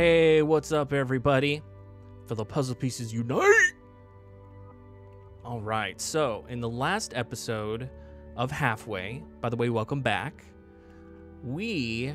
Hey, what's up, everybody? For the puzzle pieces unite! All right, so in the last episode of Halfway, by the way, welcome back, we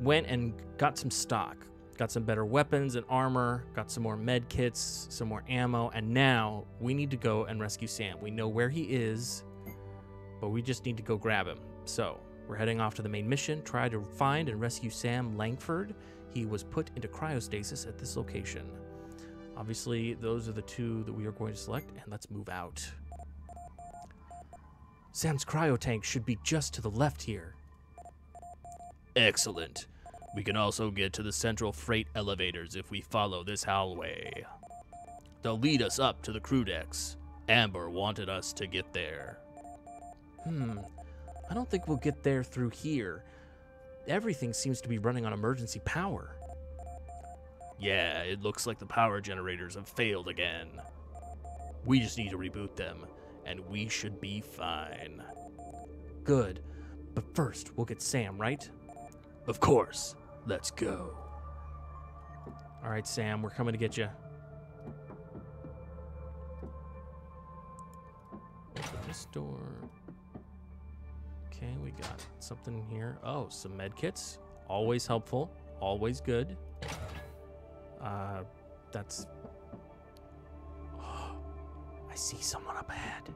went and got some stock. Got some better weapons and armor, got some more med kits, some more ammo, and now we need to go and rescue Sam. We know where he is, but we just need to go grab him. So, we're heading off to the main mission, try to find and rescue Sam Langford. He was put into cryostasis at this location. Obviously, those are the two that we are going to select, and let's move out. Sam's cryo tank should be just to the left here. Excellent. We can also get to the central freight elevators if we follow this hallway. They'll lead us up to the crew decks. Amber wanted us to get there. Hmm, I don't think we'll get there through here. Everything seems to be running on emergency power. Yeah, it looks like the power generators have failed again. We just need to reboot them, and we should be fine. Good. But first, we'll get Sam, right? Of course. Let's go. All right, Sam, we're coming to get you. This door. Okay, we got something here. Oh, some med kits. Always helpful. Always good. Uh, that's. I see someone up ahead.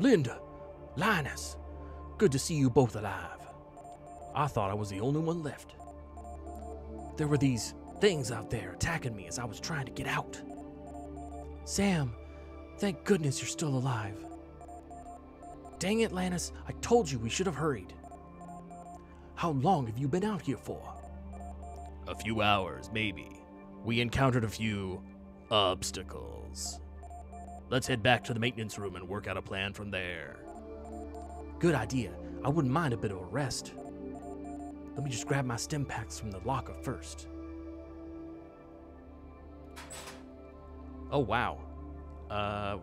Linda, Linus, good to see you both alive. I thought I was the only one left. There were these things out there attacking me as I was trying to get out. Sam, thank goodness you're still alive. Dang it, Lannis, I told you we should have hurried. How long have you been out here for? A few hours, maybe. We encountered a few obstacles. Let's head back to the maintenance room and work out a plan from there. Good idea. I wouldn't mind a bit of a rest. Let me just grab my stim packs from the locker first. Oh, wow. Uh.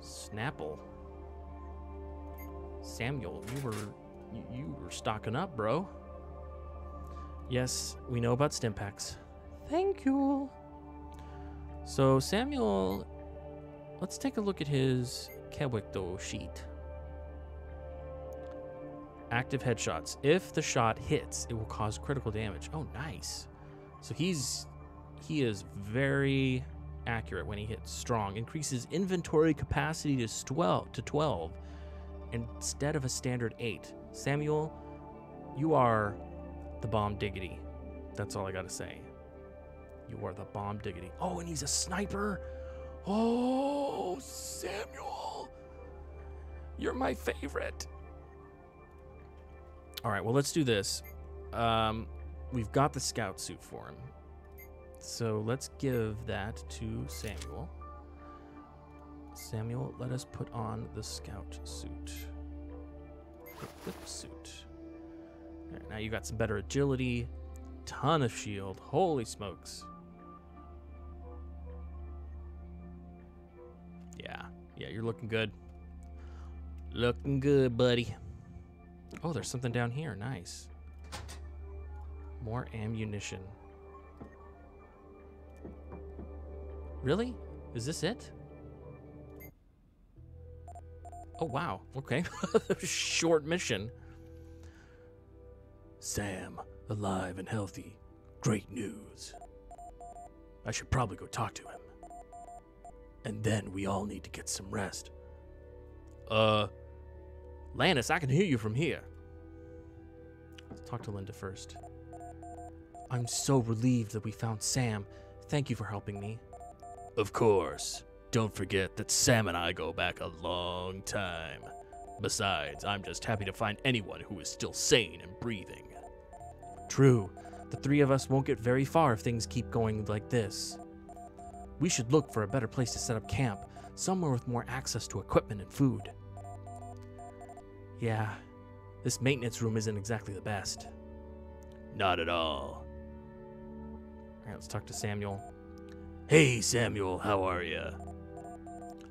Snapple. Samuel, you were. You, you were stocking up, bro. Yes, we know about stim packs. Thank you. So, Samuel, let's take a look at his Kewikdo sheet. Active headshots. If the shot hits, it will cause critical damage. Oh, nice. So he's he is very accurate when he hits strong. Increases inventory capacity to 12 to 12 instead of a standard 8. Samuel, you are the bomb diggity. That's all I got to say. You are the bomb diggity. Oh, and he's a sniper. Oh, Samuel. You're my favorite. All right, well, let's do this. Um, we've got the scout suit for him. So let's give that to Samuel. Samuel, let us put on the scout suit. Equip suit. Right, now you got some better agility, ton of shield. Holy smokes. Yeah, yeah, you're looking good. Looking good, buddy. Oh, there's something down here. Nice. More ammunition. Really? Is this it? Oh, wow. Okay. Short mission. Sam, alive and healthy. Great news. I should probably go talk to him. And then we all need to get some rest. Uh, Lannis, I can hear you from here. Let's talk to Linda first. I'm so relieved that we found Sam. Thank you for helping me. Of course. Don't forget that Sam and I go back a long time. Besides, I'm just happy to find anyone who is still sane and breathing. True. The three of us won't get very far if things keep going like this. We should look for a better place to set up camp, somewhere with more access to equipment and food. Yeah, this maintenance room isn't exactly the best. Not at all. Alright, let's talk to Samuel. Hey, Samuel, how are you?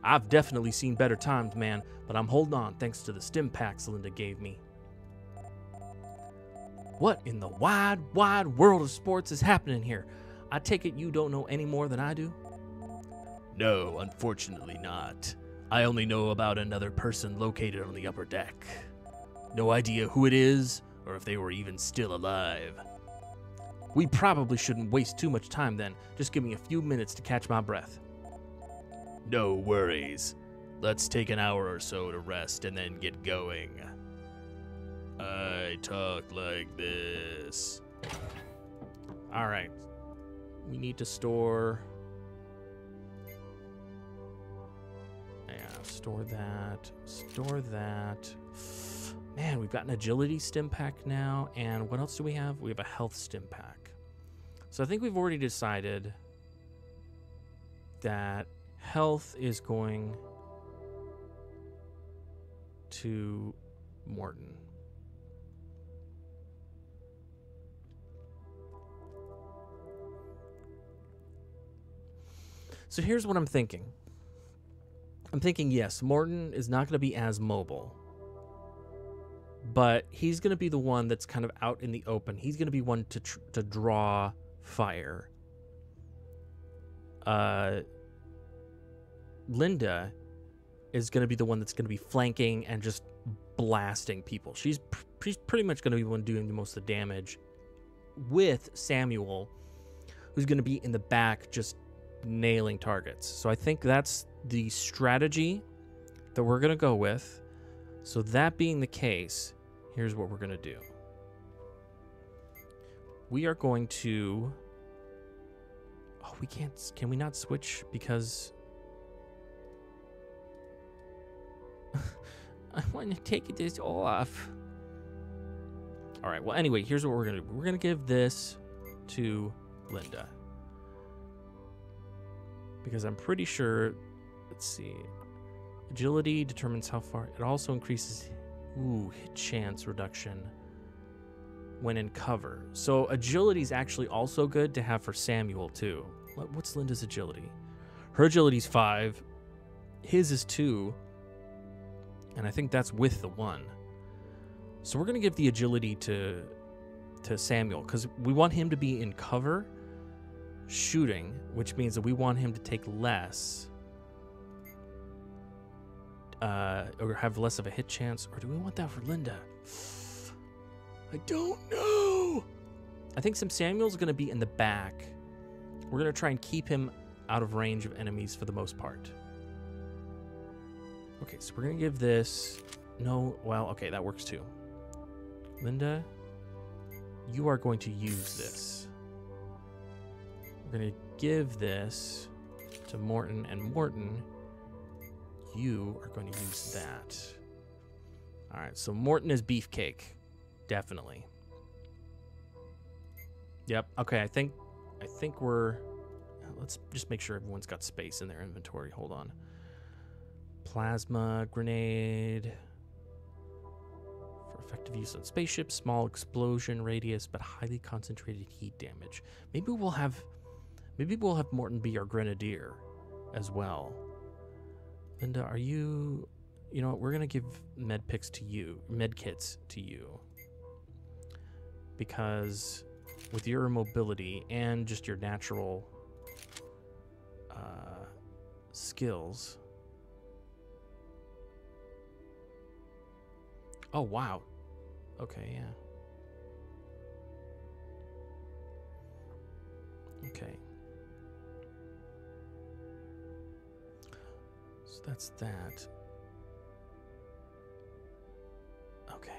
I've definitely seen better times, man, but I'm holding on thanks to the stim packs Linda gave me. What in the wide, wide world of sports is happening here? I take it you don't know any more than I do? No, unfortunately not. I only know about another person located on the upper deck. No idea who it is or if they were even still alive. We probably shouldn't waste too much time then. Just give me a few minutes to catch my breath. No worries. Let's take an hour or so to rest and then get going. I talk like this. All right. We need to store. Yeah, store that. Store that. Man, we've got an agility stim pack now. And what else do we have? We have a health stim pack. So I think we've already decided that health is going to Morton. So here's what I'm thinking. I'm thinking, yes, Morton is not going to be as mobile, but he's going to be the one that's kind of out in the open. He's going to be one to tr- to draw fire. Uh, Linda is going to be the one that's going to be flanking and just blasting people. She's pr- she's pretty much going to be the one doing the most of the damage. With Samuel, who's going to be in the back just nailing targets. So I think that's the strategy that we're going to go with. So that being the case, here's what we're going to do. We are going to Oh, we can't can we not switch because I want to take this all off. All right. Well, anyway, here's what we're going to do. We're going to give this to Linda because I'm pretty sure. Let's see. Agility determines how far. It also increases. Ooh, hit chance reduction when in cover. So agility is actually also good to have for Samuel too. What's Linda's agility? Her agility's five. His is two. And I think that's with the one. So we're gonna give the agility to to Samuel because we want him to be in cover shooting, which means that we want him to take less uh, or have less of a hit chance. Or do we want that for Linda? I don't know. I think some Samuel's going to be in the back. We're going to try and keep him out of range of enemies for the most part. Okay, so we're going to give this. No, well, okay, that works too. Linda, you are going to use this. We're going to give this to Morton, and Morton, you are going to use that. All right, so Morton is beefcake. Definitely. Yep. Okay, I think I think we're let's just make sure everyone's got space in their inventory. Hold on. Plasma grenade for effective use on spaceships, small explosion radius but highly concentrated heat damage. Maybe we'll have maybe we'll have Morton be our grenadier as well. Linda, are you you know what, we're gonna give med picks to you, med kits to you because with your mobility and just your natural uh, skills. Oh, wow. Okay, yeah. Okay. That's that. Okay.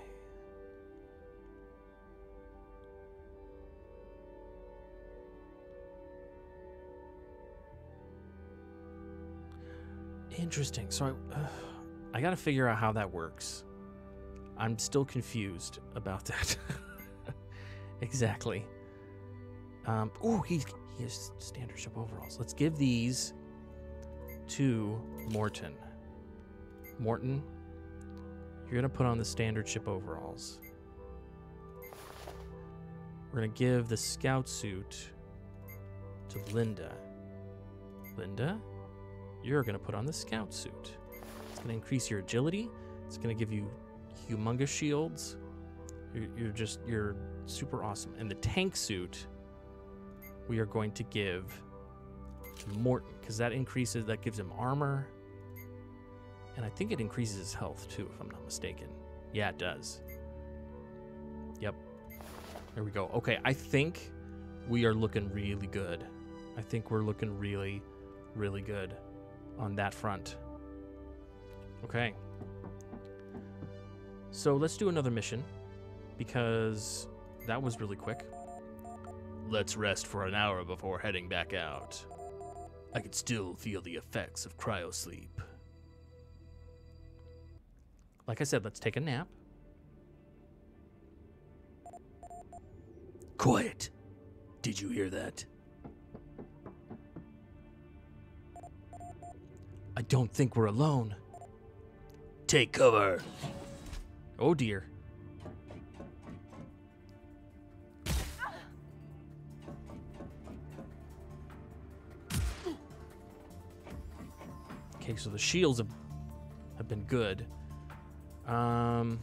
Interesting. So I, uh, I got to figure out how that works. I'm still confused about that. exactly. Um, oh, he's he has standard ship overalls. Let's give these to Morton. Morton, you're gonna put on the standard ship overalls. We're gonna give the scout suit to Linda. Linda, you're going to put on the scout suit. It's going to increase your agility. It's going to give you humongous shields. You're, you're just, you're super awesome. And the tank suit, we are going to give to Morton because that increases, that gives him armor. And I think it increases his health too, if I'm not mistaken. Yeah, it does. Yep. There we go. Okay, I think we are looking really good. I think we're looking really, really good on that front. Okay. So let's do another mission because that was really quick. Let's rest for an hour before heading back out. I can still feel the effects of cryosleep. Like I said, let's take a nap. Quiet. Did you hear that? I don't think we're alone. Take cover. Oh dear. So the shields have, have been good. Um,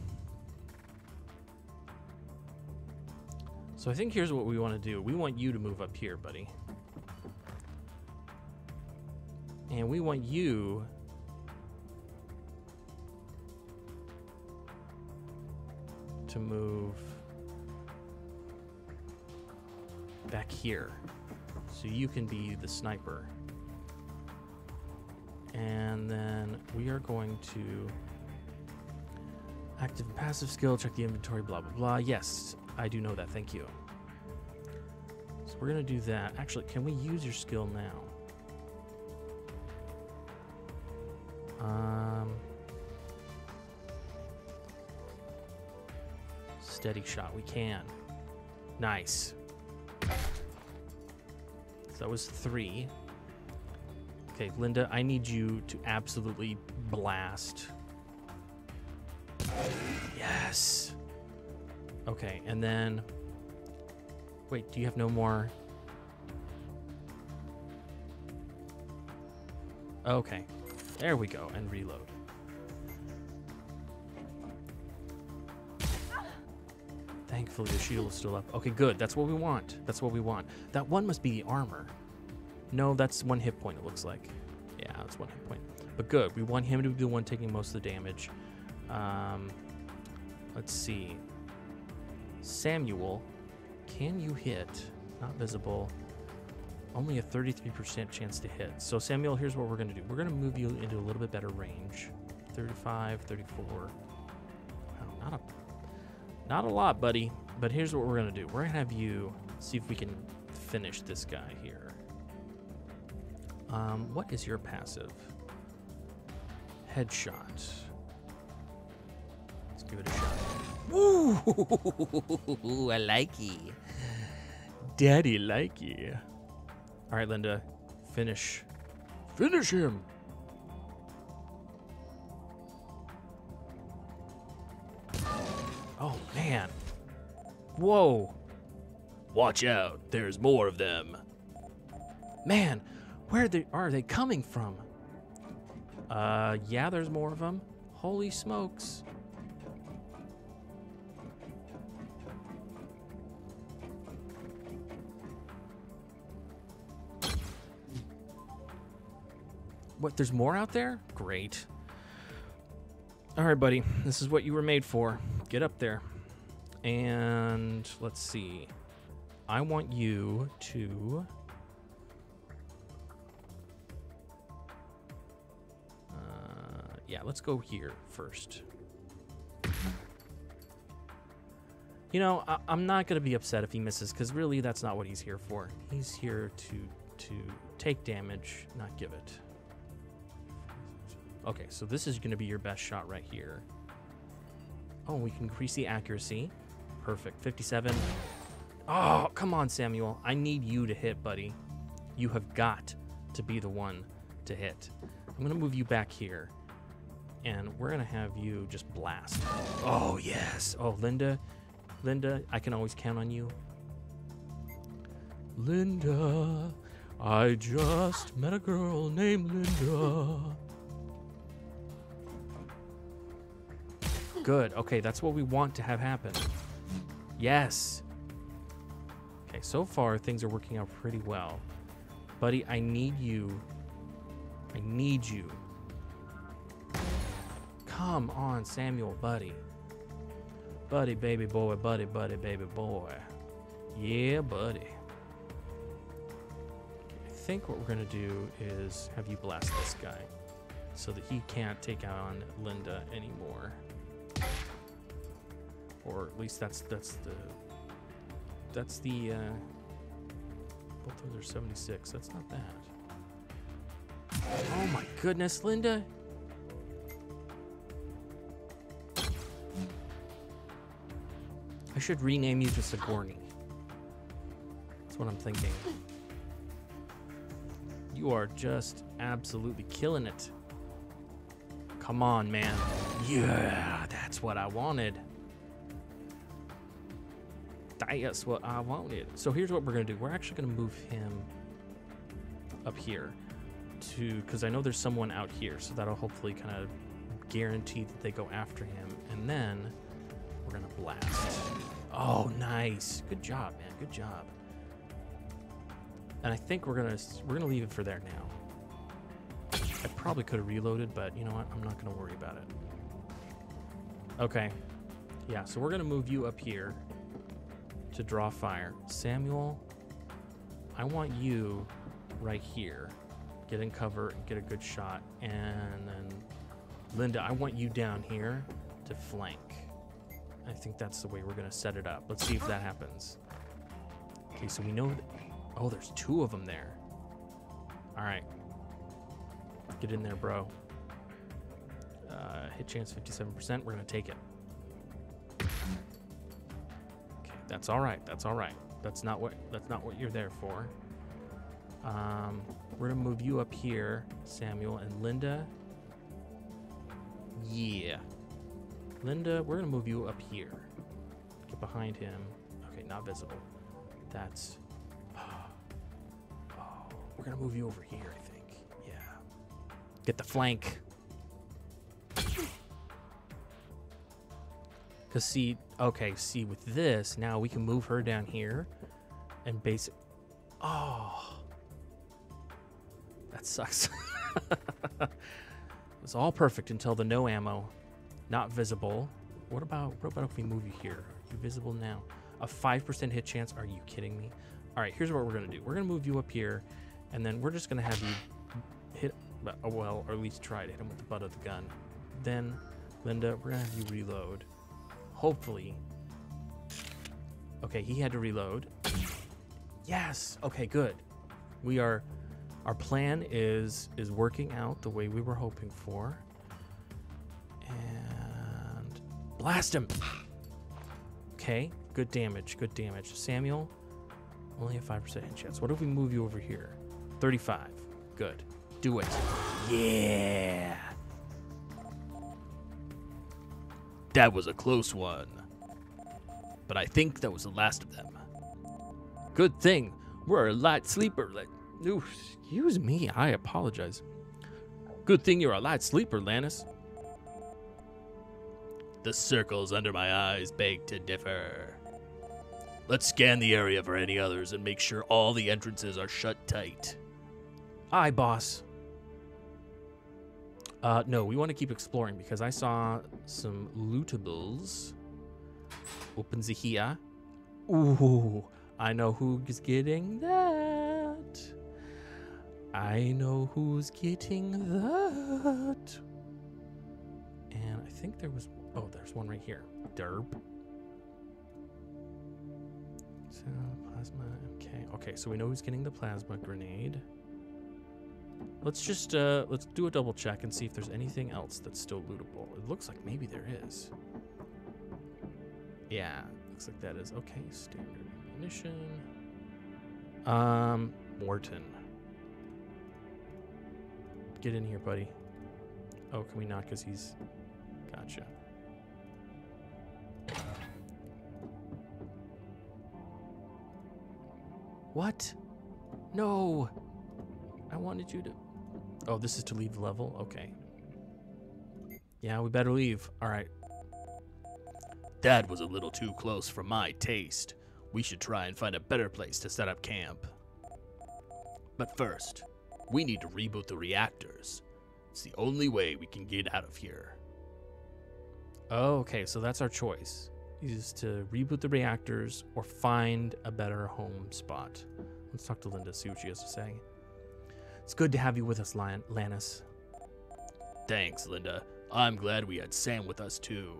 so I think here's what we want to do. We want you to move up here, buddy. And we want you to move back here. So you can be the sniper. And then we are going to active and passive skill, check the inventory, blah, blah, blah. Yes, I do know that. Thank you. So we're going to do that. Actually, can we use your skill now? Um, steady shot. We can. Nice. So that was three. Okay, Linda, I need you to absolutely blast. Yes. Okay, and then. Wait, do you have no more? Okay, there we go, and reload. Thankfully, the shield is still up. Okay, good. That's what we want. That's what we want. That one must be the armor. No, that's one hit point, it looks like. Yeah, that's one hit point. But good. We want him to be the one taking most of the damage. Um, let's see. Samuel, can you hit? Not visible. Only a 33% chance to hit. So, Samuel, here's what we're going to do. We're going to move you into a little bit better range. 35, 34. Wow, not a not a lot, buddy. But here's what we're going to do. We're going to have you see if we can finish this guy here. Um, what is your passive? Headshot. Let's give it a shot. Ooh, I like you. Daddy like you. All right, Linda. Finish. Finish him. Oh, man. Whoa. Watch out, there's more of them. Man, where they, are they coming from? Uh, yeah, there's more of them. Holy smokes. What, there's more out there? Great. All right, buddy. This is what you were made for. Get up there. And let's see. I want you to. Let's go here first. You know, I, I'm not gonna be upset if he misses, because really, that's not what he's here for. He's here to to take damage, not give it. Okay, so this is gonna be your best shot right here. Oh, we can increase the accuracy. Perfect. 57. Oh, come on, Samuel. I need you to hit, buddy. You have got to be the one to hit. I'm going to move you back here. And we're going to have you just blast. Oh, yes. Oh, Linda. Linda, I can always count on you. Linda, I just met a girl named Linda. Good. Okay, that's what we want to have happen. Yes. Okay, so far things are working out pretty well. Buddy, I need you. I need you. Come on, Samuel, buddy. Buddy, baby boy, buddy, buddy, baby boy. Yeah, buddy. I think what we're gonna do is have you blast this guy so that he can't take on Linda anymore. Or at least that's that's the that's the uh both those are 76. That's not bad. Oh my goodness, Linda. Should rename you to Sigourney. That's what I'm thinking. You are just absolutely killing it. Come on, man. Yeah, that's what I wanted. That's what I wanted. So here's what we're gonna do. We're actually gonna move him up here to because I know there's someone out here, so that'll hopefully kind of guarantee that they go after him, and then we're gonna blast. Oh, nice. Good job, man. Good job. And I think we're gonna we're gonna leave it for there now. I probably could have reloaded, but you know what? I'm not gonna worry about it. Okay. Yeah, so we're gonna move you up here to draw fire. Samuel, I want you right here. Get in cover get a good shot. And then Linda, I want you down here to flank. I think that's the way we're gonna set it up. Let's see if that happens. Okay, so we know. Oh, there's two of them there. All right, get in there, bro. Uh, hit chance 57%. We're gonna take it. Okay, that's all right. That's all right. That's not what. That's not what you're there for. Um, we're gonna move you up here, Samuel and Linda. Yeah. Linda, we're gonna move you up here. Get behind him. Okay, not visible. That's. Oh, we're gonna move you over here, I think. Yeah. Get the flank. Cause see, okay, see with this now we can move her down here, and basic. Oh, that sucks. it's all perfect until the no ammo not visible. What about what about if we move you here? Are you visible now? A five percent hit chance? Are you kidding me? All right, here's what we're gonna do. We're gonna move you up here, and then we're just gonna have you hit, uh, well, or at least try to hit him with the butt of the gun. Then, Linda, we're gonna have you reload. Hopefully. Okay, he had to reload. Yes. Okay, good. We are. Our plan is is working out the way we were hoping for. And blast him. Okay, good damage, good damage. Samuel, only a 5% hit chance. What if we move you over here? 35. Good. Do it. Yeah. That was a close one. But I think that was the last of them. Good thing we're a light sleeper. Like, excuse me. I apologize. Good thing you're a light sleeper, Lannis. The circles under my eyes beg to differ. Let's scan the area for any others and make sure all the entrances are shut tight. Aye, boss. Uh, no, we want to keep exploring because I saw some lootables. Open the here. Ooh, I know who's getting that. I know who's getting that. And I think there was. Oh, there's one right here. Derp. So plasma. Okay. Okay. So we know who's getting the plasma grenade. Let's just uh, let's do a double check and see if there's anything else that's still lootable. It looks like maybe there is. Yeah, looks like that is okay. Standard ammunition. Um, Morton. Get in here, buddy. Oh, can we not? Cause he's. Gotcha. What? No. I wanted you to. Oh, this is to leave the level? Okay. Yeah, we better leave. All right. That was a little too close for my taste. We should try and find a better place to set up camp. But first, we need to reboot the reactors. It's the only way we can get out of here. Oh, okay, so that's our choice. Is to reboot the reactors or find a better home spot. Let's talk to Linda, see what she has to say. It's good to have you with us, Lan- Lannis. Thanks, Linda. I'm glad we had Sam with us too.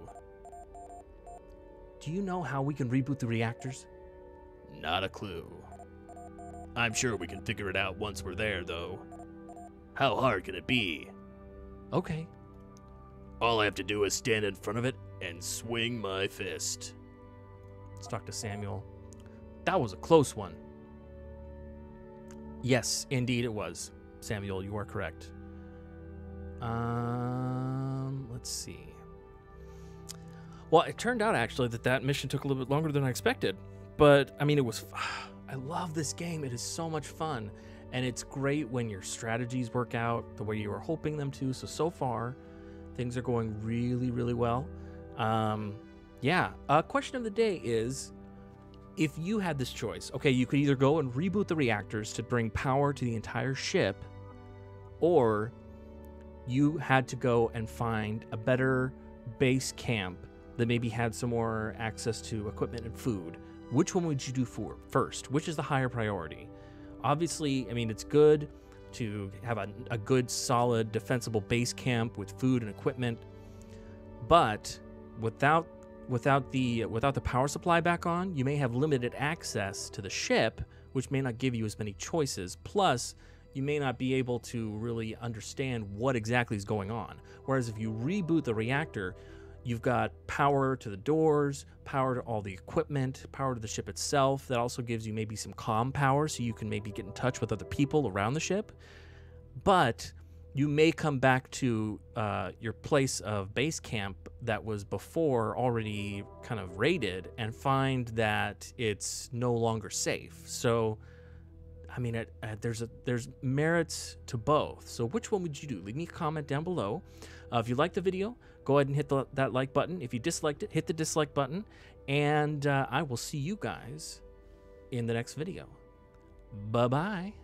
Do you know how we can reboot the reactors? Not a clue. I'm sure we can figure it out once we're there, though. How hard can it be? Okay. All I have to do is stand in front of it and swing my fist. Let's talk to Samuel. That was a close one. Yes, indeed it was. Samuel, you are correct. Um, let's see. Well, it turned out actually that that mission took a little bit longer than I expected. But I mean, it was. I love this game. It is so much fun. And it's great when your strategies work out the way you were hoping them to. So, so far, things are going really, really well. Um, yeah. Uh, question of the day is if you had this choice, okay, you could either go and reboot the reactors to bring power to the entire ship, or you had to go and find a better base camp that maybe had some more access to equipment and food. Which one would you do for first? Which is the higher priority? Obviously, I mean, it's good to have a, a good, solid, defensible base camp with food and equipment, but without without the without the power supply back on, you may have limited access to the ship, which may not give you as many choices. Plus, you may not be able to really understand what exactly is going on. Whereas if you reboot the reactor, you've got power to the doors, power to all the equipment, power to the ship itself. That also gives you maybe some comm power so you can maybe get in touch with other people around the ship. But you may come back to uh, your place of base camp that was before already kind of raided and find that it's no longer safe. So, I mean, it, uh, there's a there's merits to both. So, which one would you do? Leave me a comment down below. Uh, if you liked the video, go ahead and hit the, that like button. If you disliked it, hit the dislike button, and uh, I will see you guys in the next video. Bye bye.